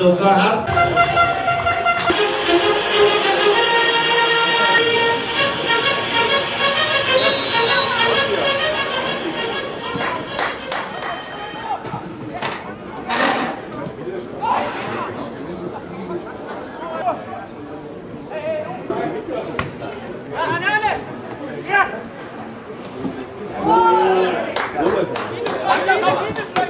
Trường ra hát Đúng rồi.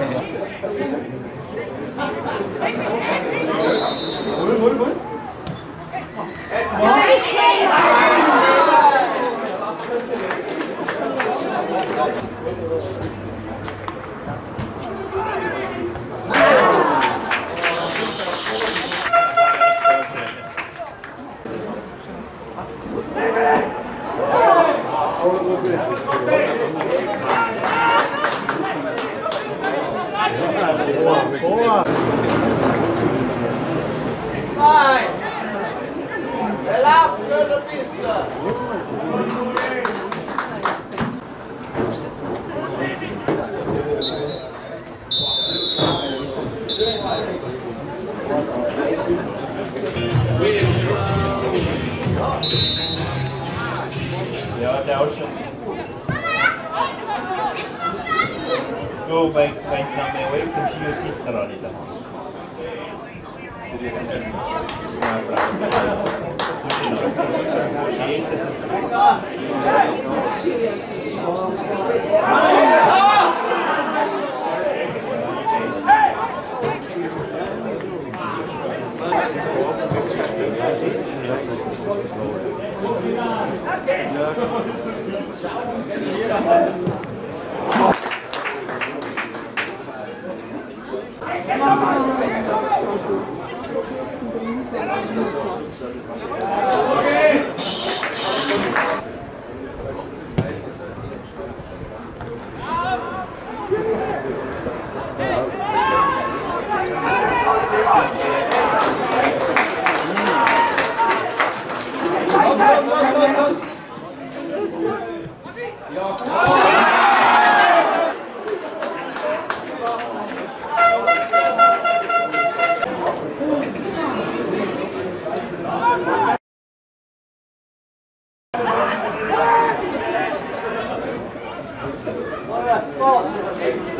Yes. Ja, der auch schon. baik-baik nama away continuously kalau kita. Thank you. Go, go, go, go. 어.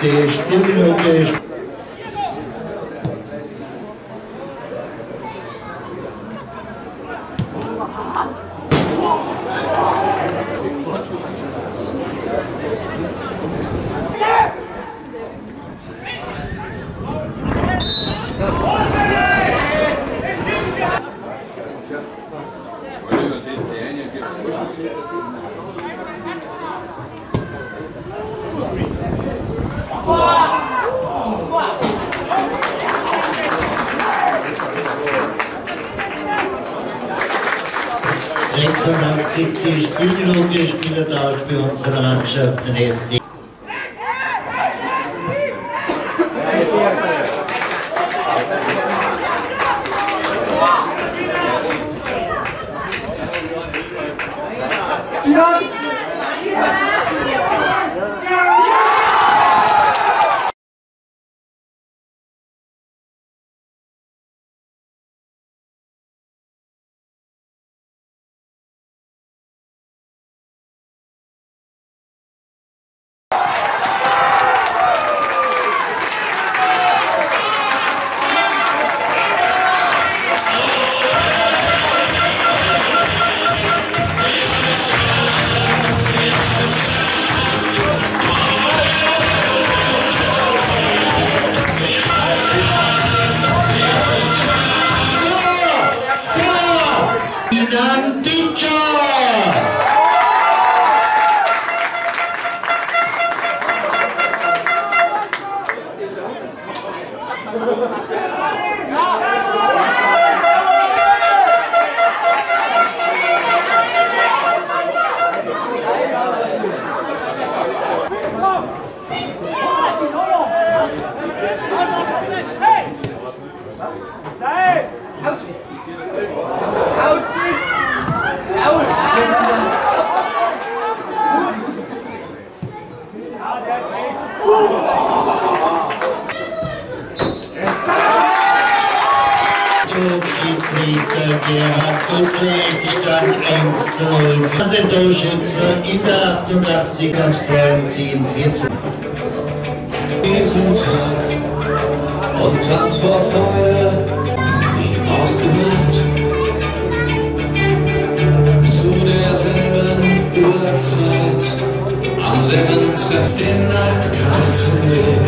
Stage, Doppelgage, 80. Spielminute. Spielertausch bei unserer Mannschaft, den SC. Inan Schiedsrichter Gerhard Dudley stand 1 zu 0. Von den Torschützer in der 88 ganz sie in 14. diesen Tag und tanz vor Freude wie ausgemacht. Zu derselben Uhrzeit, am selben Treff den altbekannten Weg.